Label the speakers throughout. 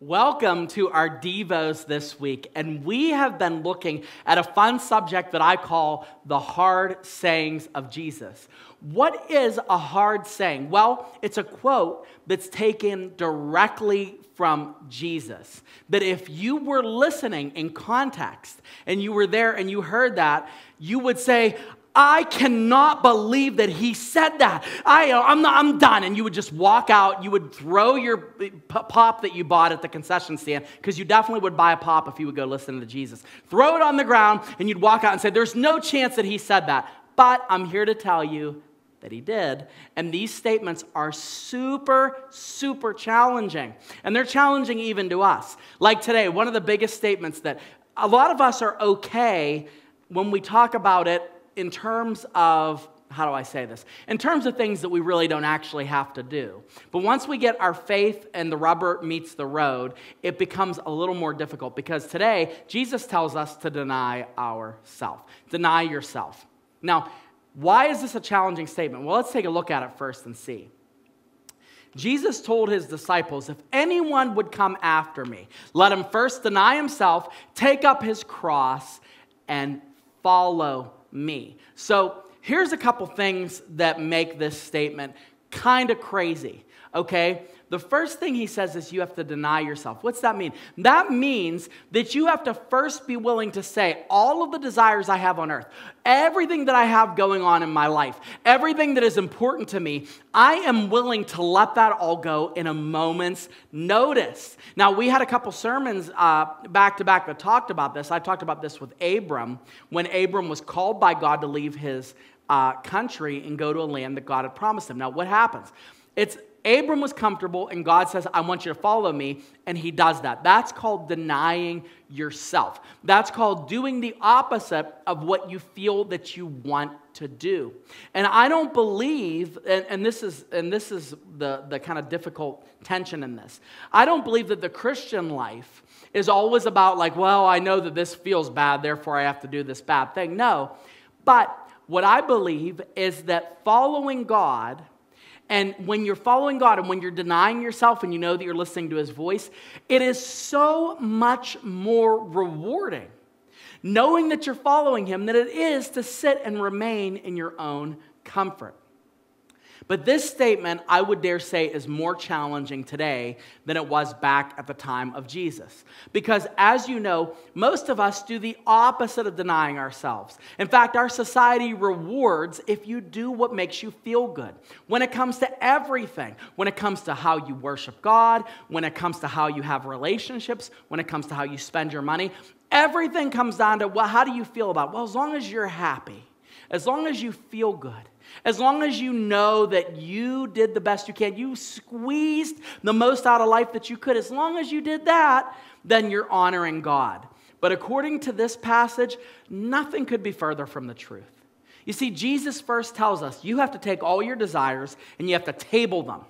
Speaker 1: Welcome to our Devos this week. And we have been looking at a fun subject that I call the hard sayings of Jesus. What is a hard saying? Well, it's a quote that's taken directly from Jesus. That if you were listening in context and you were there and you heard that, you would say, I cannot believe that he said that. I, uh, I'm, not, I'm done. And you would just walk out. You would throw your uh, pop that you bought at the concession stand, because you definitely would buy a pop if you would go listen to Jesus. Throw it on the ground, and you'd walk out and say, There's no chance that he said that. But I'm here to tell you that he did. And these statements are super, super challenging. And they're challenging even to us. Like today, one of the biggest statements that a lot of us are okay when we talk about it in terms of how do I say this? In terms of things that we really don't actually have to do. But once we get our faith and the rubber meets the road, it becomes a little more difficult because today, Jesus tells us to deny ourself. Deny yourself. Now, why is this a challenging statement? Well, let's take a look at it first and see. Jesus told his disciples, If anyone would come after me, let him first deny himself, take up his cross, and follow me. So here's a couple things that make this statement kind of crazy, okay? The first thing he says is you have to deny yourself. What's that mean? That means that you have to first be willing to say, all of the desires I have on earth, everything that I have going on in my life, everything that is important to me, I am willing to let that all go in a moment's notice. Now, we had a couple sermons uh, back to back that talked about this. I talked about this with Abram when Abram was called by God to leave his uh, country and go to a land that God had promised him. Now, what happens? It's Abram was comfortable, and God says, I want you to follow me, and he does that. That's called denying yourself. That's called doing the opposite of what you feel that you want to do. And I don't believe, and, and this is, and this is the, the kind of difficult tension in this, I don't believe that the Christian life is always about, like, well, I know that this feels bad, therefore I have to do this bad thing. No. But what I believe is that following God and when you're following God and when you're denying yourself and you know that you're listening to his voice, it is so much more rewarding knowing that you're following him than it is to sit and remain in your own comfort. But this statement, I would dare say, is more challenging today than it was back at the time of Jesus. Because as you know, most of us do the opposite of denying ourselves. In fact, our society rewards if you do what makes you feel good. When it comes to everything, when it comes to how you worship God, when it comes to how you have relationships, when it comes to how you spend your money, everything comes down to well, how do you feel about it? Well, as long as you're happy, as long as you feel good, as long as you know that you did the best you can, you squeezed the most out of life that you could, as long as you did that, then you're honoring God. But according to this passage, nothing could be further from the truth. You see, Jesus first tells us you have to take all your desires and you have to table them.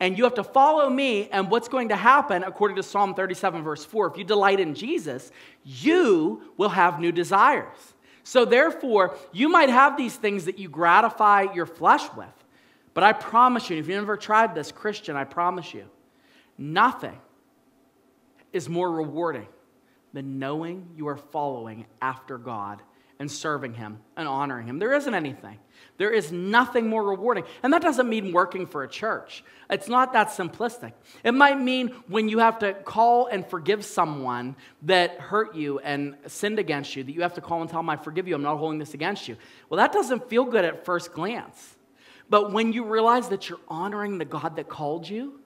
Speaker 1: And you have to follow me, and what's going to happen, according to Psalm 37, verse 4, if you delight in Jesus, you will have new desires. So, therefore, you might have these things that you gratify your flesh with. But I promise you, if you've never tried this, Christian, I promise you, nothing is more rewarding than knowing you are following after God and serving Him and honoring Him. There isn't anything. There is nothing more rewarding. And that doesn't mean working for a church. It's not that simplistic. It might mean when you have to call and forgive someone that hurt you and sinned against you, that you have to call and tell them, I forgive you, I'm not holding this against you. Well, that doesn't feel good at first glance. But when you realize that you're honoring the God that called you,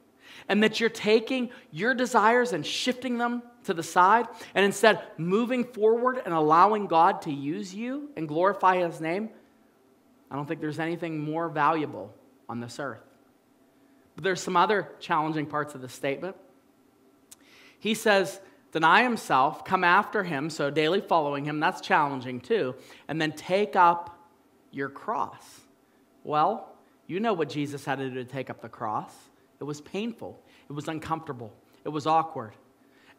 Speaker 1: and that you're taking your desires and shifting them to the side, and instead moving forward and allowing God to use you and glorify His name, I don't think there's anything more valuable on this earth. But there's some other challenging parts of the statement. He says, deny himself, come after him, so daily following him, that's challenging too, and then take up your cross. Well, you know what Jesus had to do to take up the cross. It was painful, it was uncomfortable, it was awkward.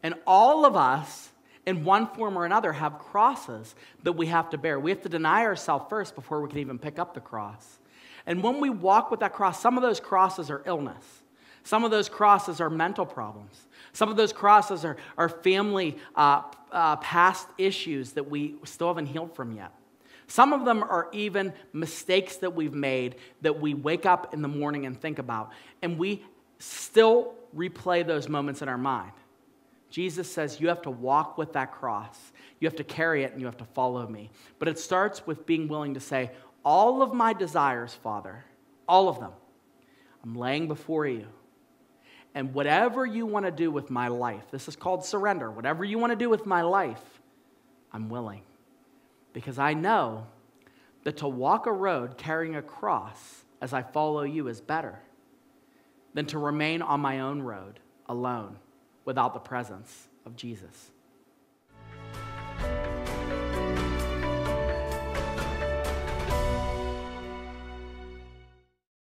Speaker 1: And all of us, in one form or another, have crosses that we have to bear. We have to deny ourselves first before we can even pick up the cross. And when we walk with that cross, some of those crosses are illness. Some of those crosses are mental problems. Some of those crosses are, are family uh, uh, past issues that we still haven't healed from yet. Some of them are even mistakes that we've made that we wake up in the morning and think about, and we still replay those moments in our mind. Jesus says you have to walk with that cross. You have to carry it and you have to follow me. But it starts with being willing to say, All of my desires, Father, all of them, I'm laying before you. And whatever you want to do with my life, this is called surrender. Whatever you want to do with my life, I'm willing. Because I know that to walk a road carrying a cross as I follow you is better than to remain on my own road alone without the presence of Jesus.